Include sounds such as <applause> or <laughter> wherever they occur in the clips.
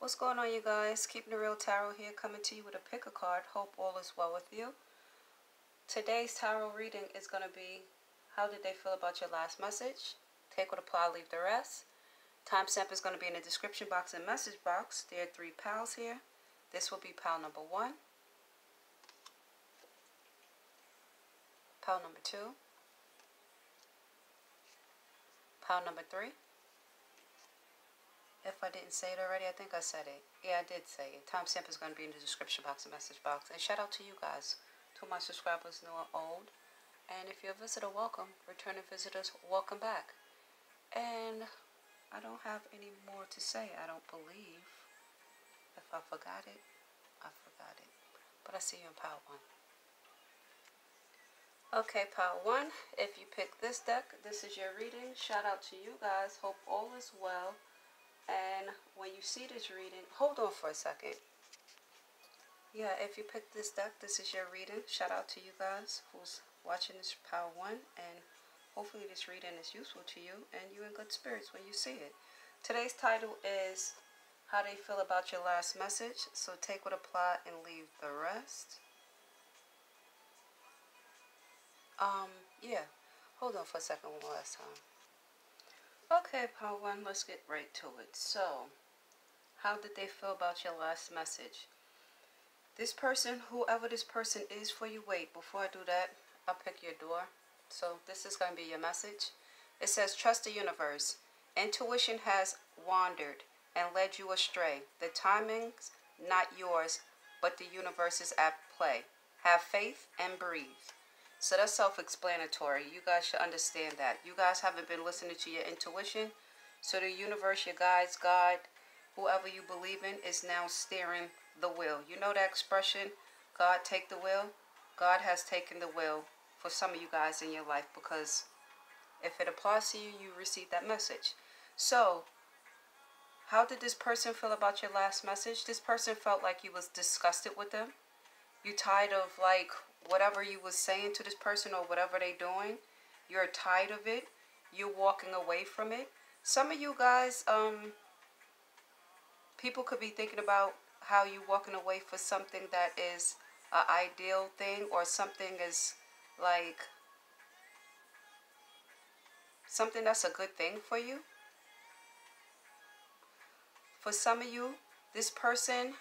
What's going on, you guys? Keeping the Real Tarot here, coming to you with a pick a card. Hope all is well with you. Today's tarot reading is going to be How did they feel about your last message? Take what apply, leave the rest. Timestamp is going to be in the description box and message box. There are three pals here. This will be pal number one, pal number two, pal number three. If I didn't say it already, I think I said it. Yeah, I did say it. Timestamp is going to be in the description box and message box. And shout out to you guys, to my subscribers, new and old. And if you're a visitor, welcome. Returning visitors, welcome back. And I don't have any more to say, I don't believe. If I forgot it, I forgot it. But I see you in Power 1. Okay, Power 1, if you pick this deck, this is your reading. Shout out to you guys. Hope all is well. And when you see this reading, hold on for a second. Yeah, if you pick this deck, this is your reading. Shout out to you guys who's watching this Power 1. And hopefully this reading is useful to you and you're in good spirits when you see it. Today's title is How They Feel About Your Last Message. So take what apply and leave the rest. Um, yeah. Hold on for a second one last time. Okay, part one, let's get right to it. So, how did they feel about your last message? This person, whoever this person is for you, wait, before I do that, I'll pick your door. So, this is going to be your message. It says, trust the universe. Intuition has wandered and led you astray. The timing's not yours, but the universe is at play. Have faith and breathe. So that's self-explanatory. You guys should understand that. You guys haven't been listening to your intuition. So the universe, your guides, God, whoever you believe in, is now steering the wheel. You know that expression, God take the wheel? God has taken the wheel for some of you guys in your life because if it applies to you, you receive that message. So, how did this person feel about your last message? This person felt like you was disgusted with them. You tired of like whatever you was saying to this person or whatever they're doing, you're tired of it. You're walking away from it. Some of you guys, um, people could be thinking about how you're walking away for something that is an ideal thing or something is like something that's a good thing for you. For some of you, this person,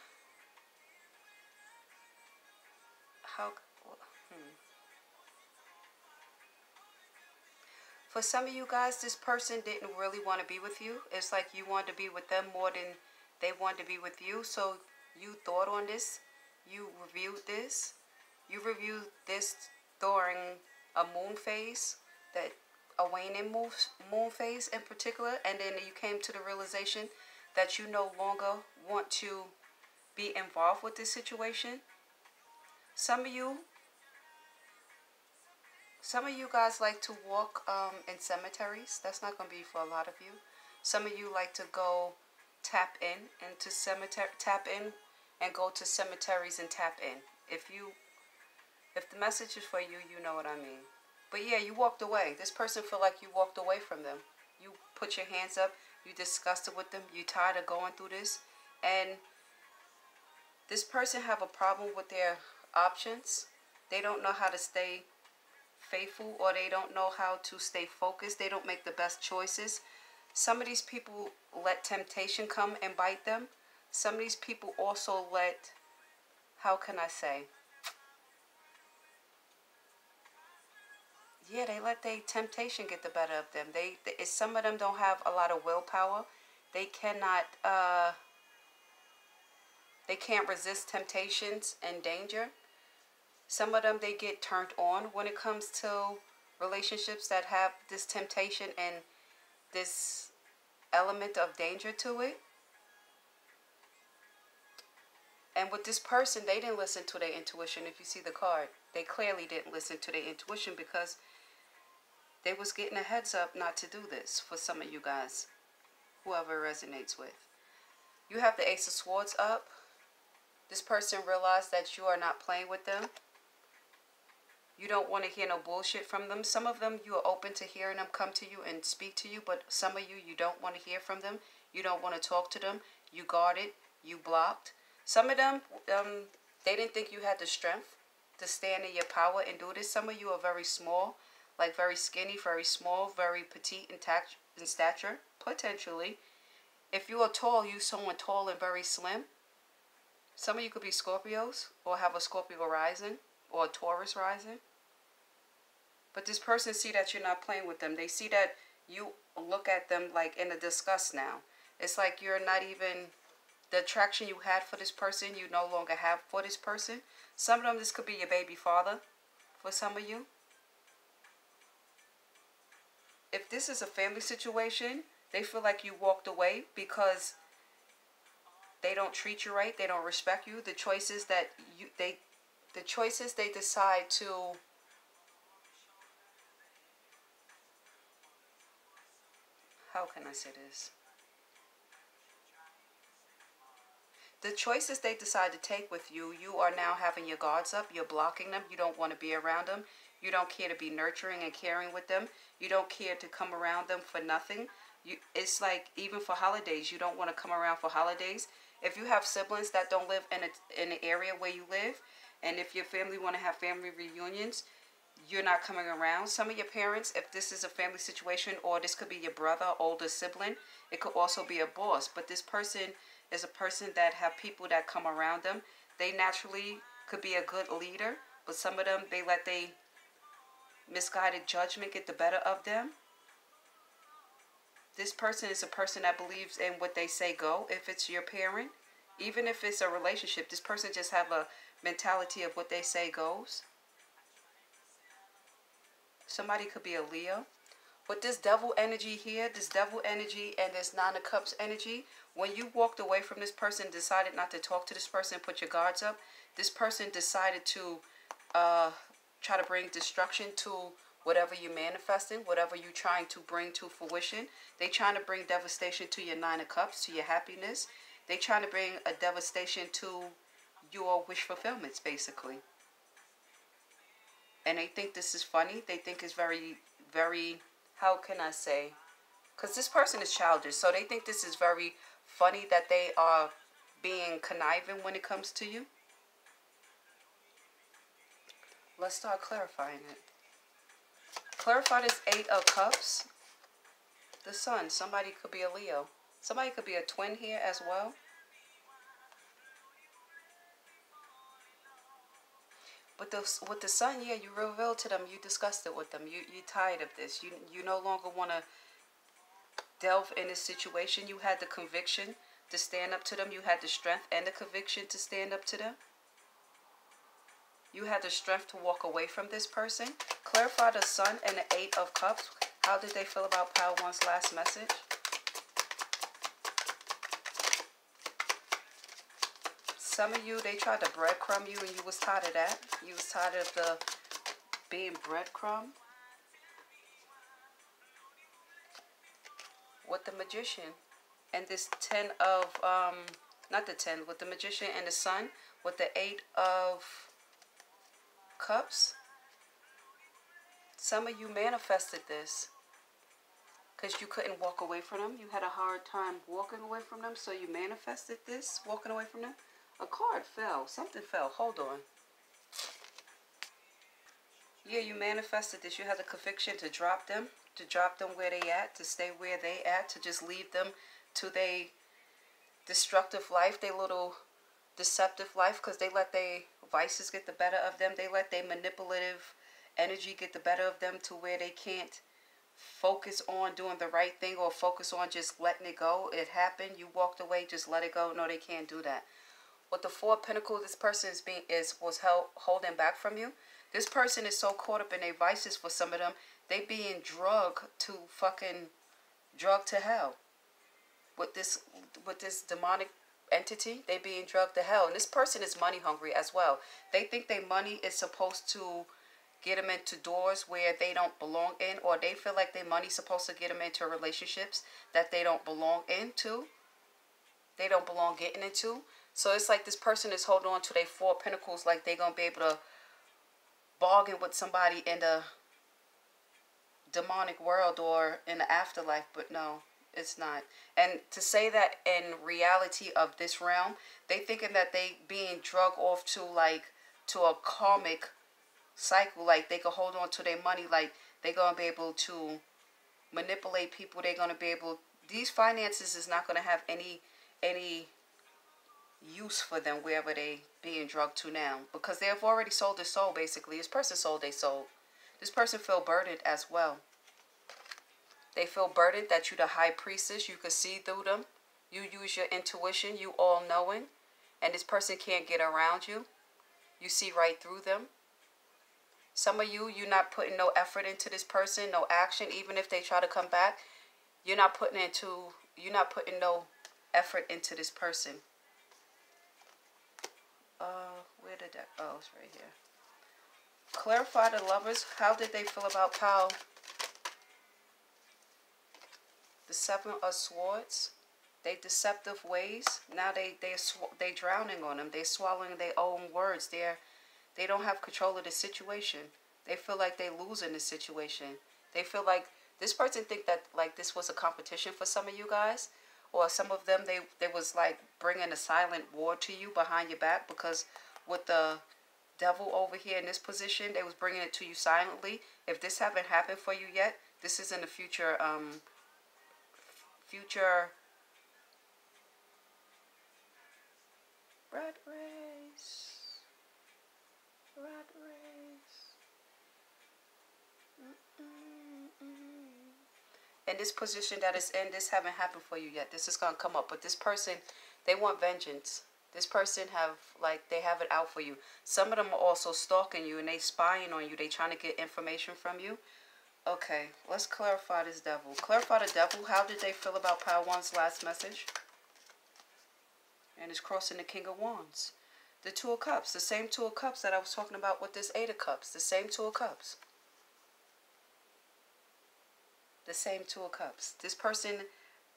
how For some of you guys, this person didn't really want to be with you. It's like you wanted to be with them more than they wanted to be with you. So you thought on this. You reviewed this. You reviewed this during a moon phase, that a waning moon, moon phase in particular. And then you came to the realization that you no longer want to be involved with this situation. Some of you some of you guys like to walk um, in cemeteries. That's not going to be for a lot of you. Some of you like to go tap in into cemetery, tap in and go to cemeteries and tap in. If you, if the message is for you, you know what I mean. But yeah, you walked away. This person feel like you walked away from them. You put your hands up. You discussed it with them. You tired of going through this. And this person have a problem with their options. They don't know how to stay faithful or they don't know how to stay focused. They don't make the best choices. Some of these people let temptation come and bite them. Some of these people also let, how can I say? Yeah, they let their temptation get the better of them. They, they, some of them don't have a lot of willpower. They cannot, uh, they can't resist temptations and danger. Some of them, they get turned on when it comes to relationships that have this temptation and this element of danger to it. And with this person, they didn't listen to their intuition. If you see the card, they clearly didn't listen to their intuition because they was getting a heads up not to do this for some of you guys, whoever resonates with. You have the Ace of Swords up. This person realized that you are not playing with them. You don't want to hear no bullshit from them. Some of them you are open to hearing them come to you and speak to you, but some of you, you don't want to hear from them. You don't want to talk to them. You guard it. you blocked. Some of them, um, they didn't think you had the strength to stand in your power and do this. Some of you are very small, like very skinny, very small, very petite in, in stature, potentially. If you are tall, you someone tall and very slim. Some of you could be Scorpios or have a Scorpio rising or a Taurus rising. But this person see that you're not playing with them. They see that you look at them like in a disgust now. It's like you're not even the attraction you had for this person, you no longer have for this person. Some of them, this could be your baby father for some of you. If this is a family situation, they feel like you walked away because they don't treat you right, they don't respect you. The choices that you they the choices they decide to how can I say this? The choices they decide to take with you, you are now having your guards up. You're blocking them. You don't want to be around them. You don't care to be nurturing and caring with them. You don't care to come around them for nothing. You, it's like even for holidays, you don't want to come around for holidays. If you have siblings that don't live in a, in the area where you live, and if your family want to have family reunions, you're not coming around. Some of your parents, if this is a family situation, or this could be your brother, older sibling, it could also be a boss. But this person is a person that have people that come around them. They naturally could be a good leader, but some of them they let they misguided judgment get the better of them. This person is a person that believes in what they say go. If it's your parent, even if it's a relationship, this person just have a mentality of what they say goes. Somebody could be a Leo. But this devil energy here, this devil energy and this nine of cups energy, when you walked away from this person, decided not to talk to this person, put your guards up, this person decided to uh, try to bring destruction to whatever you're manifesting, whatever you're trying to bring to fruition. They trying to bring devastation to your nine of cups, to your happiness. They trying to bring a devastation to your wish fulfillments, basically. And they think this is funny. They think it's very, very, how can I say? Because this person is childish. So they think this is very funny that they are being conniving when it comes to you? Let's start clarifying it. Clarify this Eight of Cups. The Sun. Somebody could be a Leo. Somebody could be a twin here as well. But the, with the Sun, yeah, you revealed to them, you discussed it with them. You, you're tired of this. You, you no longer want to delve in this situation. You had the conviction to stand up to them. You had the strength and the conviction to stand up to them. You had the strength to walk away from this person. Clarify the Sun and the Eight of Cups. How did they feel about Pile One's last message? Some of you, they tried to breadcrumb you and you was tired of that. You was tired of the being breadcrumb. with the magician and this 10 of um not the 10 with the magician and the sun with the 8 of cups some of you manifested this because you couldn't walk away from them you had a hard time walking away from them so you manifested this walking away from them a card fell something fell hold on yeah you manifested this you had the conviction to drop them to drop them where they at, to stay where they at, to just leave them to their destructive life, their little deceptive life, because they let their vices get the better of them. They let their manipulative energy get the better of them to where they can't focus on doing the right thing or focus on just letting it go. It happened. You walked away. Just let it go. No, they can't do that. With the four pentacles, this person is being is was held holding back from you. This person is so caught up in their vices for some of them they being drug to fucking drug to hell. With this with this demonic entity, they being drugged to hell. And this person is money hungry as well. They think their money is supposed to get them into doors where they don't belong in or they feel like their money's supposed to get them into relationships that they don't belong into. They don't belong getting into. So it's like this person is holding on to their four pentacles like they're going to be able to bargain with somebody in the demonic world or in the afterlife, but no, It's not. And to say that in reality of this realm, they thinking that they being drug off to like to a karmic cycle, like they could hold on to their money, like they're gonna be able to manipulate people. They're gonna be able. These finances is not gonna have any any use for them wherever they being drugged to now because they have already sold their soul. Basically, this person sold their soul. This person feel burdened as well. They feel burdened that you the high priestess. You can see through them. You use your intuition. You all knowing. And this person can't get around you. You see right through them. Some of you, you're not putting no effort into this person, no action. Even if they try to come back, you're not putting into, you're not putting no effort into this person. Uh, where did that, oh, it's right here. Clarify the lovers. How did they feel about Powell? The Seven of Swords. They deceptive ways. Now they they they drowning on them. They swallowing their own words. They're they don't have control of the situation. They feel like they losing the situation. They feel like this person think that like this was a competition for some of you guys, or some of them they they was like bringing a silent war to you behind your back because with the devil over here in this position, they was bringing it to you silently. If this haven't happened for you yet, this is in the future um future race race in this position that is in this haven't happened for you yet this is gonna come up but this person they want vengeance this person have like they have it out for you some of them are also stalking you and they spying on you they trying to get information from you Okay, let's clarify this devil. Clarify the devil. How did they feel about Power One's last message? And it's crossing the King of Wands. The Two of Cups. The same Two of Cups that I was talking about with this Eight of Cups. The same Two of Cups. The same Two of Cups. This person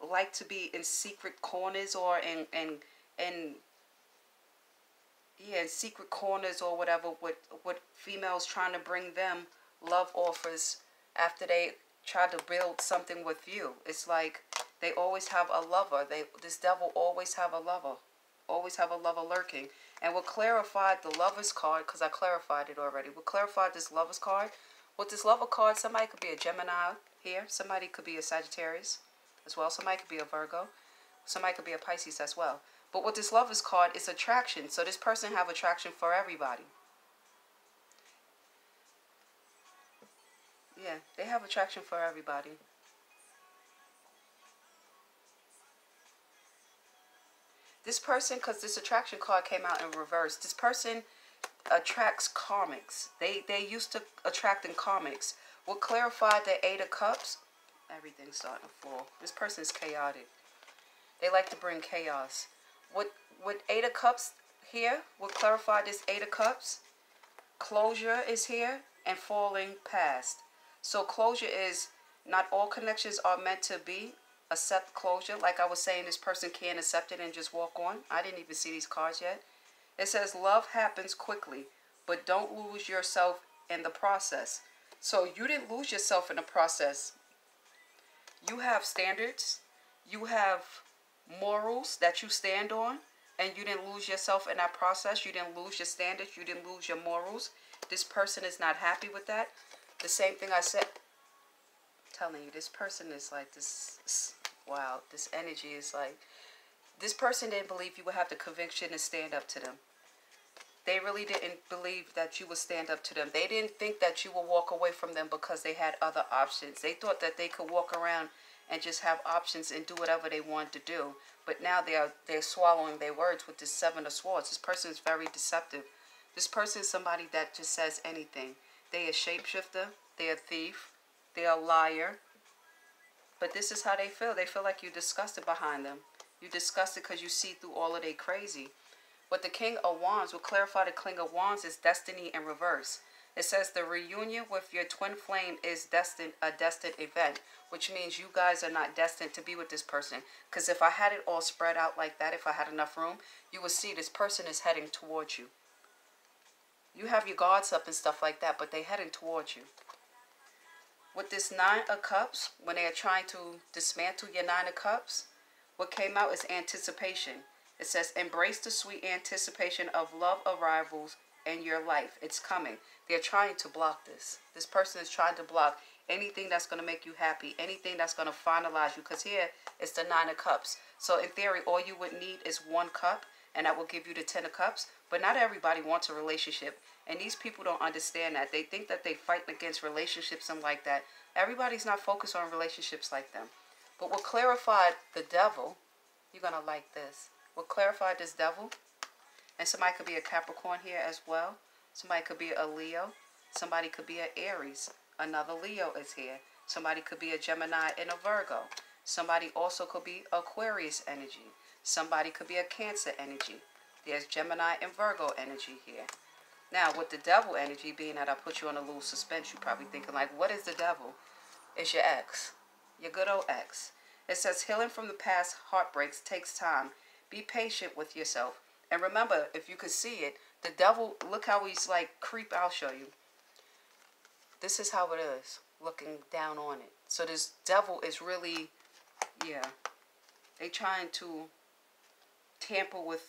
like to be in secret corners or in, in, in yeah, in secret corners or whatever with, with females trying to bring them love offers after they try to build something with you. It's like they always have a lover. They This devil always have a lover. Always have a lover lurking. And we'll clarify the lover's card, because I clarified it already. We'll clarify this lover's card. With this lover card, somebody could be a Gemini here. Somebody could be a Sagittarius as well. Somebody could be a Virgo. Somebody could be a Pisces as well. But with this lover's card, it's attraction. So this person have attraction for everybody. Yeah, they have attraction for everybody. This person, because this attraction card came out in reverse, this person attracts karmics. They they used to attracting karmics. What clarified the Eight of Cups? Everything's starting to fall. This person is chaotic. They like to bring chaos. What what Eight of Cups here? we'll clarify this Eight of Cups? Closure is here and falling past. So closure is not all connections are meant to be. Accept closure. Like I was saying, this person can't accept it and just walk on. I didn't even see these cards yet. It says love happens quickly, but don't lose yourself in the process. So you didn't lose yourself in the process. You have standards. You have morals that you stand on. And you didn't lose yourself in that process. You didn't lose your standards. You didn't lose your morals. This person is not happy with that the same thing I said. Telling you, this person is like this, this. Wow, this energy is like. This person didn't believe you would have the conviction to stand up to them. They really didn't believe that you would stand up to them. They didn't think that you would walk away from them because they had other options. They thought that they could walk around and just have options and do whatever they wanted to do. But now they are they're swallowing their words with this seven of swords. This person is very deceptive. This person is somebody that just says anything. They a shapeshifter. They a thief. They are a liar. But this is how they feel. They feel like you're disgusted behind them. You're disgusted because you see through all of their crazy. But the King of Wands will clarify the King of Wands is destiny in reverse. It says the reunion with your twin flame is destined a destined event, which means you guys are not destined to be with this person. Because if I had it all spread out like that, if I had enough room, you would see this person is heading towards you. You have your guards up and stuff like that, but they're heading towards you. with this Nine of Cups, when they are trying to dismantle your Nine of Cups, what came out is anticipation. It says, embrace the sweet anticipation of love arrivals in your life. It's coming. They're trying to block this. This person is trying to block anything that's going to make you happy, anything that's going to finalize you. Because here it's the Nine of Cups. So in theory, all you would need is one cup, and that will give you the Ten of Cups. But not everybody wants a relationship. And these people don't understand that. They think that they fight against relationships and like that. Everybody's not focused on relationships like them. But we'll clarify the devil, you're going to like this. We'll clarify this devil, and somebody could be a Capricorn here as well. Somebody could be a Leo. Somebody could be an Aries. Another Leo is here. Somebody could be a Gemini and a Virgo. Somebody also could be Aquarius energy. Somebody could be a Cancer energy. There's Gemini and Virgo energy here. Now, with the devil energy, being that I put you on a little suspense, you're probably thinking, like, what is the devil? It's your ex. Your good old ex. It says, healing from the past heartbreaks takes time. Be patient with yourself. And remember, if you could see it, the devil, look how he's like creep. I'll show you. This is how it is, looking down on it. So this devil is really, yeah, they trying to tamper with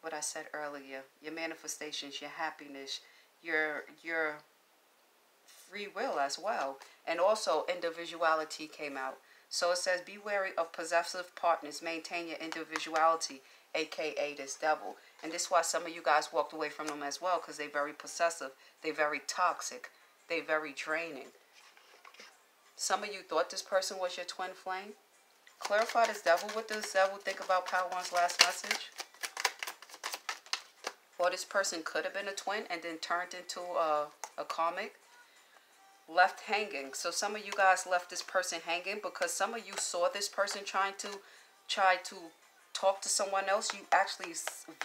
what I said earlier, your manifestations, your happiness, your your free will as well. And also individuality came out. So it says, be wary of possessive partners. Maintain your individuality, aka this devil. And this is why some of you guys walked away from them as well, because they're very possessive. They're very toxic. They're very draining. Some of you thought this person was your twin flame. Clarify this devil. What does devil think about Power One's last message? or this person could have been a twin and then turned into a, a karmic left hanging. So some of you guys left this person hanging because some of you saw this person trying to try to talk to someone else. You actually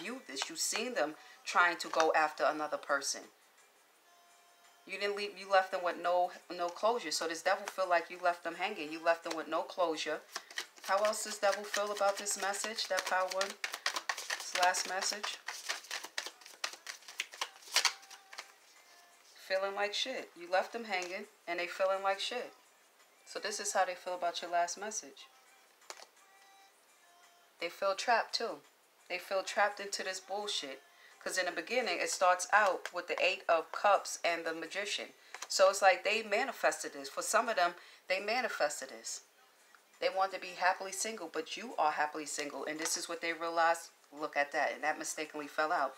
viewed this. You seen them trying to go after another person. You didn't leave you left them with no no closure. So this devil feel like you left them hanging. You left them with no closure. How else does devil feel about this message? That power one. Last message feeling like shit. You left them hanging and they feeling like shit. So this is how they feel about your last message. They feel trapped too. They feel trapped into this bullshit. Because in the beginning, it starts out with the Eight of Cups and the Magician. So it's like they manifested this. For some of them, they manifested this. They want to be happily single, but you are happily single. And this is what they realized. Look at that. And that mistakenly fell out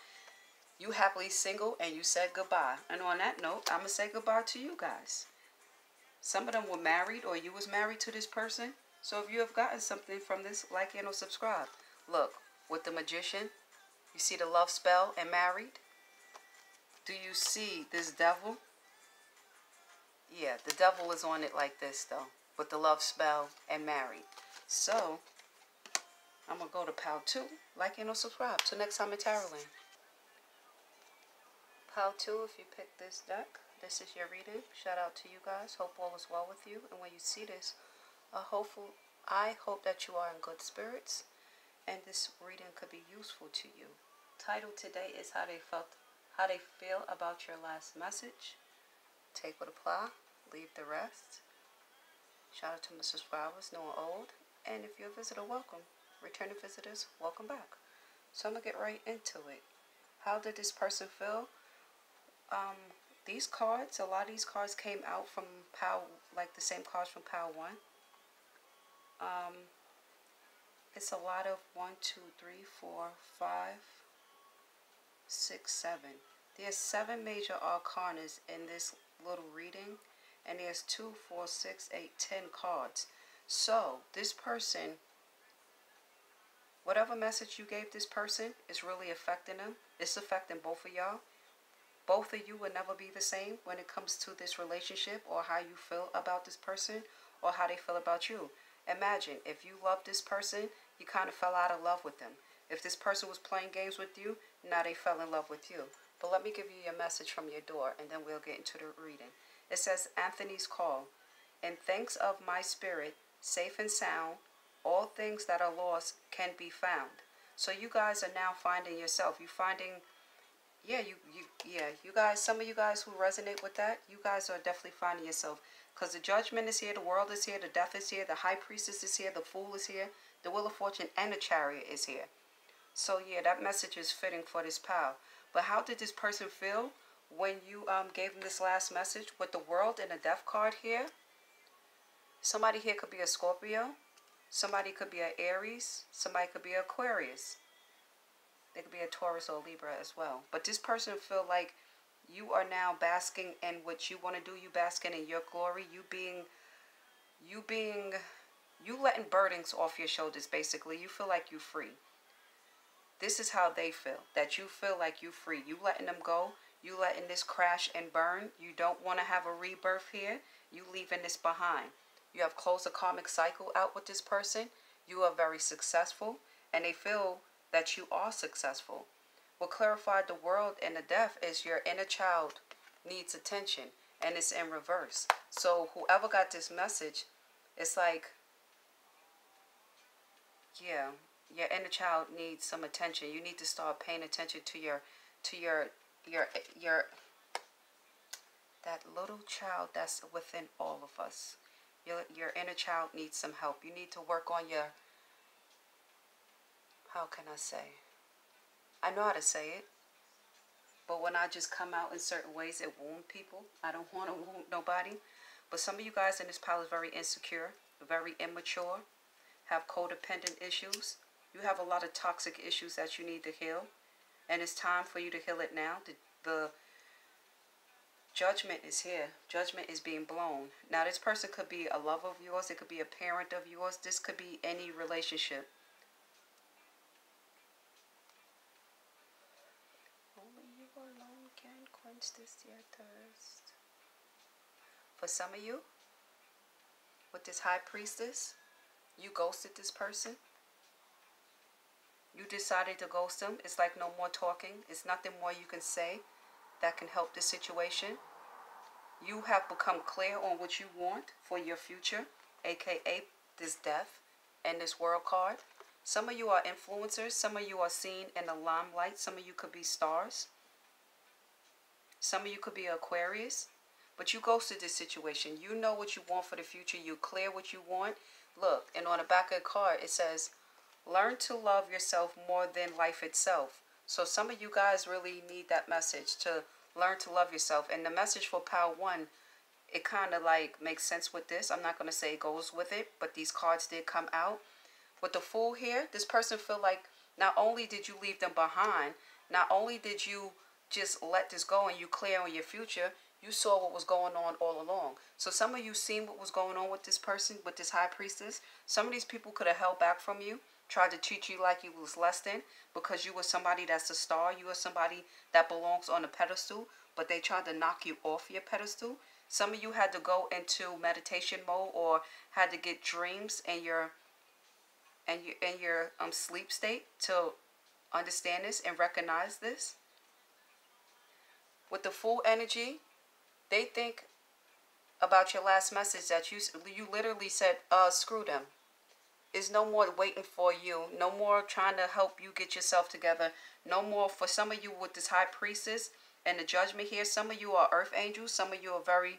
you happily single and you said goodbye. And on that note, I'm going to say goodbye to you guys. Some of them were married or you was married to this person. So if you have gotten something from this, like and or subscribe. Look, with the magician, you see the love spell and married? Do you see this devil? Yeah, the devil is on it like this though. With the love spell and married. So, I'm going to go to PAL 2. Like and or subscribe. Till next time in Tarotland how to if you pick this deck. This is your reading. Shout out to you guys. Hope all is well with you. And when you see this, uh, hopeful, I hope that you are in good spirits and this reading could be useful to you. Title today is how they felt, how they feel about your last message. Take what apply, leave the rest. Shout out to my subscribers, new and old. And if you're a visitor, welcome. Returning visitors, welcome back. So I'm going to get right into it. How did this person feel? Um, these cards, a lot of these cards came out from POW, like the same cards from POW 1. Um, it's a lot of one, two, three, four, five, six, seven. There's seven major arcanas in this little reading, and there's two, four, six, eight, ten cards. So, this person, whatever message you gave this person is really affecting them. It's affecting both of y'all both of you will never be the same when it comes to this relationship or how you feel about this person or how they feel about you. Imagine if you love this person, you kind of fell out of love with them. If this person was playing games with you, now they fell in love with you. But let me give you your message from your door and then we'll get into the reading. It says, Anthony's call. In thanks of my spirit, safe and sound, all things that are lost can be found. So you guys are now finding yourself. You're finding yeah, you, you, yeah, you guys, some of you guys who resonate with that, you guys are definitely finding yourself. Because the judgment is here, the world is here, the death is here, the high priestess is here, the fool is here, the wheel of fortune and the chariot is here. So yeah, that message is fitting for this pal. But how did this person feel when you um, gave him this last message with the world and the death card here? Somebody here could be a Scorpio. Somebody could be an Aries. Somebody could be Aquarius. They could be a Taurus or Libra as well. But this person feel like you are now basking in what you want to do. You basking in your glory. You being, you being, you letting burdens off your shoulders. Basically, you feel like you free. This is how they feel. That you feel like you free. You letting them go. You letting this crash and burn. You don't want to have a rebirth here. You leaving this behind. You have closed a karmic cycle out with this person. You are very successful. And they feel that you are successful. What clarified the world and the deaf is your inner child needs attention. And it's in reverse. So whoever got this message, it's like, yeah, your inner child needs some attention. You need to start paying attention to your to your your your that little child that's within all of us. Your your inner child needs some help. You need to work on your how can I say? I know how to say it. But when I just come out in certain ways, it wound people. I don't want to wound nobody. But some of you guys in this pile is very insecure, very immature, have codependent issues. You have a lot of toxic issues that you need to heal. And it's time for you to heal it now. The, the judgment is here. Judgment is being blown. Now, this person could be a lover of yours. It could be a parent of yours. This could be any relationship. Only you alone thirst. For some of you, with this high priestess, you ghosted this person. You decided to ghost them. It's like no more talking. It's nothing more you can say that can help the situation. You have become clear on what you want for your future, aka this death and this world card. Some of you are influencers. Some of you are seen in the limelight. Some of you could be stars. Some of you could be Aquarius. But you ghosted this situation. You know what you want for the future. You clear what you want. Look, and on the back of the card, it says, Learn to love yourself more than life itself. So some of you guys really need that message to learn to love yourself. And the message for Power 1, it kind of like makes sense with this. I'm not going to say it goes with it, but these cards did come out. With the Fool here, this person feel like not only did you leave them behind, not only did you just let this go and you clear on your future, you saw what was going on all along. So some of you seen what was going on with this person, with this high priestess. Some of these people could have held back from you tried to treat you like you was less than because you were somebody that's a star. You are somebody that belongs on a pedestal, but they tried to knock you off your pedestal. Some of you had to go into meditation mode or had to get dreams in your and your in your um sleep state to understand this and recognize this. With the Fool energy, they think about your last message that you you literally said, uh, screw them is no more waiting for you. No more trying to help you get yourself together. No more for some of you with this high priestess and the judgment here. Some of you are earth angels. Some of you are very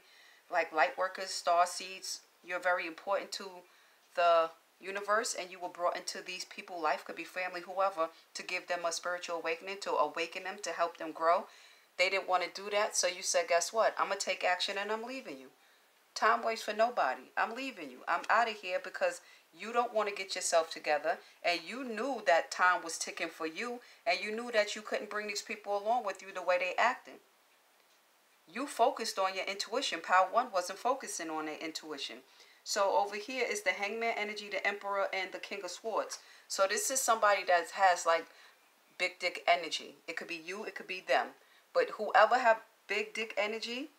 like light workers, star seeds. You're very important to the universe and you were brought into these people life could be family whoever to give them a spiritual awakening to awaken them to help them grow they didn't want to do that so you said guess what? I'm gonna take action and i'm leaving you. Time waits for nobody. I'm leaving you. I'm out of here because you don't want to get yourself together and you knew that time was ticking for you and you knew that you couldn't bring these people along with you the way they acting. You focused on your intuition. Power one wasn't focusing on their intuition. So over here is the hangman energy the emperor and the king of swords. So this is somebody that has like big dick energy. It could be you it could be them but whoever have big dick energy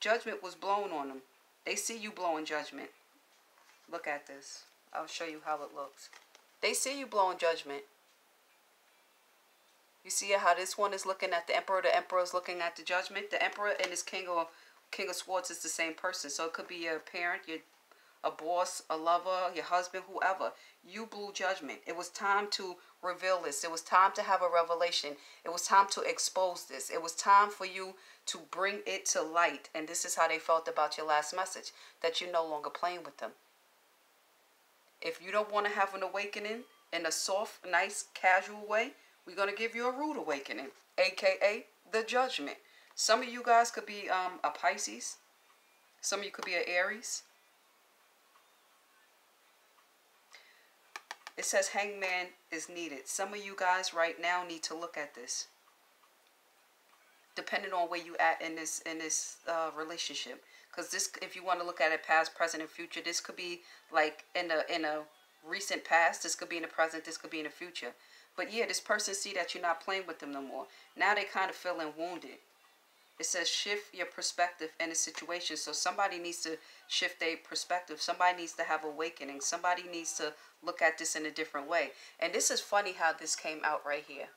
judgment was blown on them they see you blowing judgment Look at this. I'll show you how it looks. They see you blowing judgment. You see how this one is looking at the emperor, the emperor is looking at the judgment. The emperor and his king or king of swords is the same person. So it could be your parent, your a boss, a lover, your husband, whoever. You blew judgment. It was time to reveal this. It was time to have a revelation. It was time to expose this. It was time for you to bring it to light. And this is how they felt about your last message that you're no longer playing with them. If you don't want to have an awakening in a soft, nice, casual way, we're going to give you a rude awakening, aka the judgment. Some of you guys could be um, a Pisces. Some of you could be an Aries. It says hangman is needed. Some of you guys right now need to look at this. Depending on where you at in this in this uh, relationship, because this, if you want to look at it past, present, and future, this could be like in a in a recent past. This could be in the present. This could be in the future. But yeah, this person see that you're not playing with them no more. Now they kind of feeling wounded. It says shift your perspective in a situation. So somebody needs to shift their perspective. Somebody needs to have awakening. Somebody needs to look at this in a different way. And this is funny how this came out right here.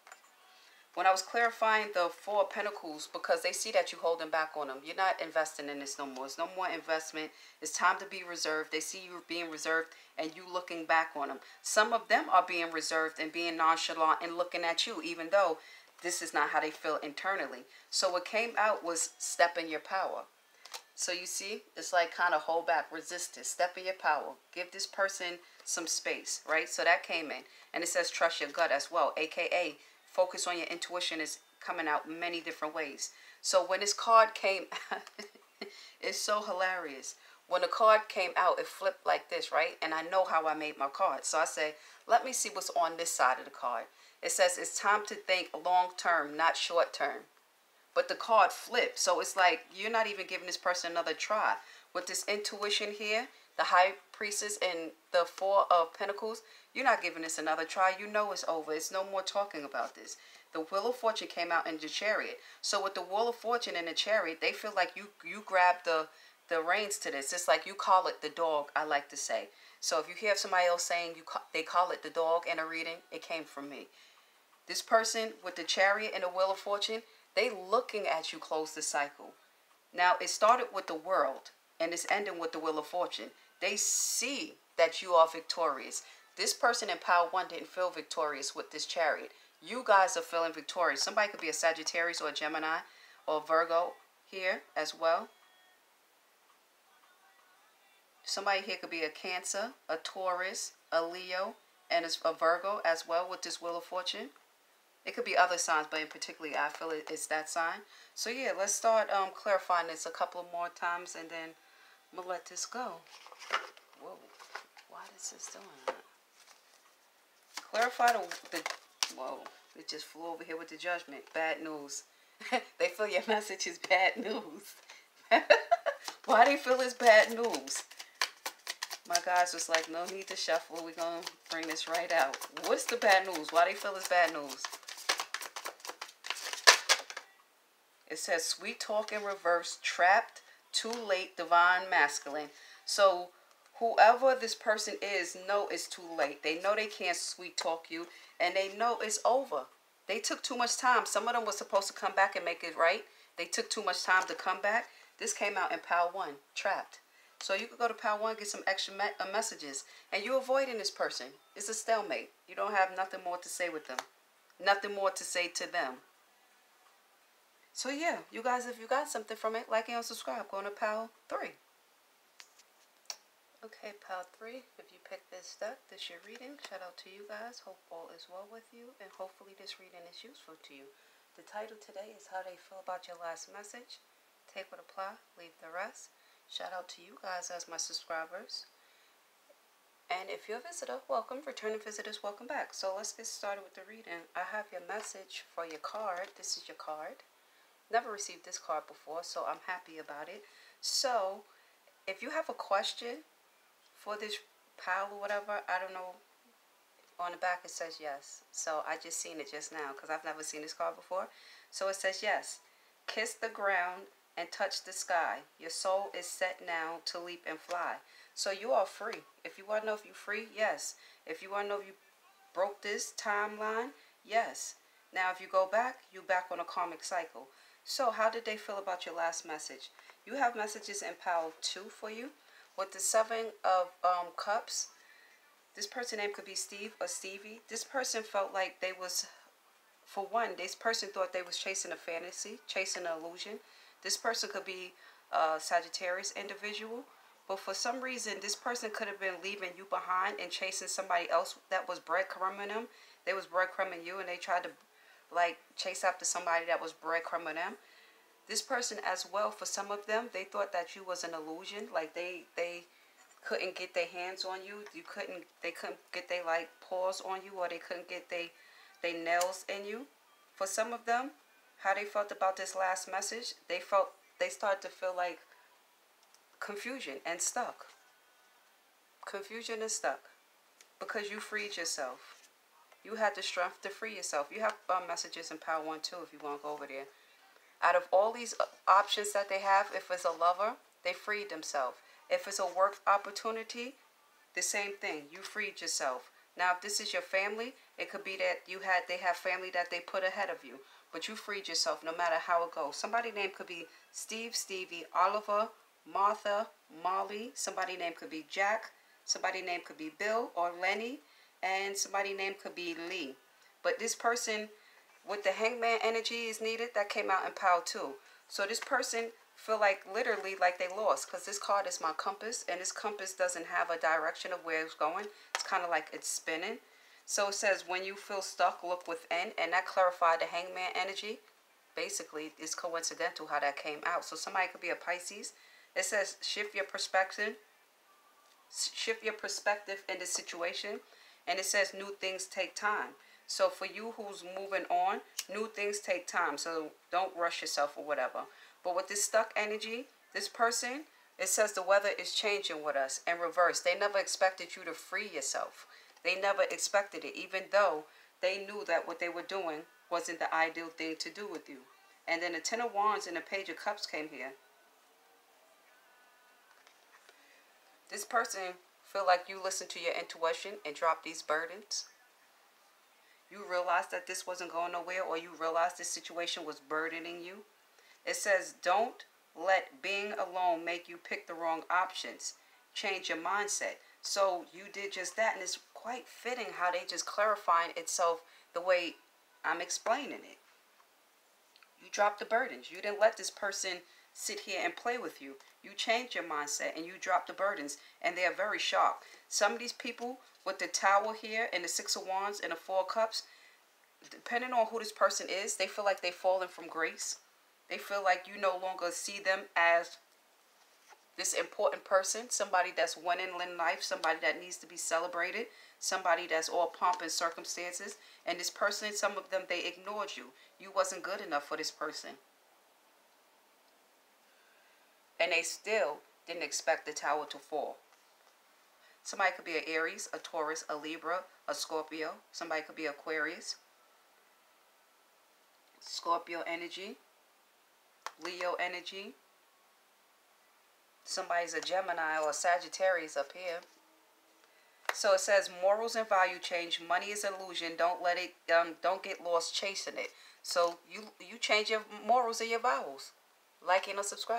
When I was clarifying the Four Pentacles, because they see that you're holding back on them. You're not investing in this no more. It's no more investment. It's time to be reserved. They see you being reserved and you looking back on them. Some of them are being reserved and being nonchalant and looking at you, even though this is not how they feel internally. So what came out was step in your power. So you see, it's like kind of hold back, resist it, step in your power. Give this person some space, right? So that came in. And it says trust your gut as well, aka focus on your intuition is coming out many different ways. So when this card came, <laughs> it's so hilarious. When the card came out, it flipped like this, right? And I know how I made my card. So I say, let me see what's on this side of the card. It says it's time to think long term, not short term. But the card flipped. So it's like you're not even giving this person another try. With this intuition here, the high priestess and the four of pentacles, you're not giving this another try. You know it's over. It's no more talking about this. The Wheel of Fortune came out in the chariot. So with the Wheel of Fortune and the chariot, they feel like you you grab the the reins to this. It's like you call it the dog, I like to say. So if you hear somebody else saying you ca they call it the dog in a reading, it came from me. This person with the chariot and the Wheel of Fortune, they looking at you close the cycle. Now, it started with the world and it's ending with the Wheel of Fortune. They see that you are victorious. This person in Power 1 didn't feel victorious with this chariot. You guys are feeling victorious. Somebody could be a Sagittarius or a Gemini or Virgo here as well. Somebody here could be a Cancer, a Taurus, a Leo, and a Virgo as well with this Wheel of Fortune. It could be other signs, but in particularly, I feel it, it's that sign. So yeah, let's start um, clarifying this a couple more times, and then to let this go. Whoa, why is this doing that? Clarify the, the, whoa, it just flew over here with the judgment. Bad news. <laughs> they feel your message is bad news. <laughs> why do they feel it's bad news? My guys was like, no need to shuffle. We're going to bring this right out. What's the bad news? Why do they feel it's bad news? It says sweet talk in reverse, trapped, too late, divine masculine. So whoever this person is know it's too late. They know they can't sweet talk you and they know it's over. They took too much time. Some of them were supposed to come back and make it right. They took too much time to come back. This came out in Power 1, trapped. So you could go to Power 1, get some extra me uh, messages. And you're avoiding this person. It's a stalemate. You don't have nothing more to say with them. Nothing more to say to them. So yeah, you guys, if you got something from it, like and subscribe. Going to Pal 3. Okay, Pal 3, if you picked this deck, this your reading. Shout out to you guys. Hope all is well with you, and hopefully this reading is useful to you. The title today is How They Feel About Your Last Message. Take what apply, leave the rest. Shout out to you guys as my subscribers. And if you're a visitor, welcome. Returning visitors, welcome back. So let's get started with the reading. I have your message for your card. This is your card. Never received this card before, so I'm happy about it. So, if you have a question for this pile or whatever, I don't know. On the back it says yes. So I just seen it just now because I've never seen this card before. So it says yes. Kiss the ground and touch the sky. Your soul is set now to leap and fly. So you are free. If you want to know if you're free, yes. If you want to know if you broke this timeline, yes. Now if you go back, you're back on a karmic cycle. So how did they feel about your last message? You have messages in Pile 2 for you. with the seven of um, cups, this person name could be Steve or Stevie. This person felt like they was, for one, this person thought they was chasing a fantasy, chasing an illusion. This person could be a Sagittarius individual. But for some reason, this person could have been leaving you behind and chasing somebody else that was breadcrumbing them. They was breadcrumbing you and they tried to like chase after somebody that was breadcrumbing them. This person as well, for some of them, they thought that you was an illusion. Like they they couldn't get their hands on you. You couldn't they couldn't get their like paws on you or they couldn't get they they nails in you. For some of them, how they felt about this last message, they felt they started to feel like confusion and stuck. Confusion and stuck. Because you freed yourself. You had the strength to free yourself. You have uh, messages in Pile 1 too if you want to go over there. Out of all these uh, options that they have, if it's a lover, they freed themselves. If it's a work opportunity, the same thing. You freed yourself. Now, if this is your family, it could be that you had they have family that they put ahead of you, but you freed yourself no matter how it goes. Somebody name could be Steve, Stevie, Oliver, Martha, Molly. Somebody name could be Jack. Somebody name could be Bill or Lenny, and somebody name could be Lee. But this person with the hangman energy is needed, that came out in Pile 2. So this person feel like literally like they lost because this card is my compass and this compass doesn't have a direction of where it's going. It's kind of like it's spinning. So it says when you feel stuck, look within and that clarified the hangman energy. Basically, it's coincidental how that came out. So somebody could be a Pisces. It says shift your perspective. Shift your perspective in the situation. And it says new things take time. So for you who's moving on, new things take time. So don't rush yourself or whatever. But with this stuck energy, this person, it says the weather is changing with us in reverse. They never expected you to free yourself. They never expected it, even though they knew that what they were doing wasn't the ideal thing to do with you. And then the Ten of Wands and the Page of Cups came here. This person feel like you listen to your intuition and drop these burdens you realized that this wasn't going nowhere or you realized this situation was burdening you. It says, don't let being alone make you pick the wrong options. Change your mindset. So you did just that, and it's quite fitting how they just clarifying itself the way I'm explaining it. You dropped the burdens. You didn't let this person sit here and play with you. You change your mindset and you drop the burdens, and they are very sharp. Some of these people with the tower here and the six of wands and the four cups, depending on who this person is, they feel like they've fallen from grace. They feel like you no longer see them as this important person, somebody that's winning in life, somebody that needs to be celebrated, somebody that's all pomp and circumstances. And this person, some of them, they ignored you. You wasn't good enough for this person. And they still didn't expect the tower to fall. Somebody could be an Aries, a Taurus, a Libra, a Scorpio. Somebody could be Aquarius. Scorpio energy. Leo energy. Somebody's a Gemini or a Sagittarius up here. So it says morals and value change. Money is an illusion. Don't let it um don't get lost chasing it. So you you change your morals and your values. Like and subscribe.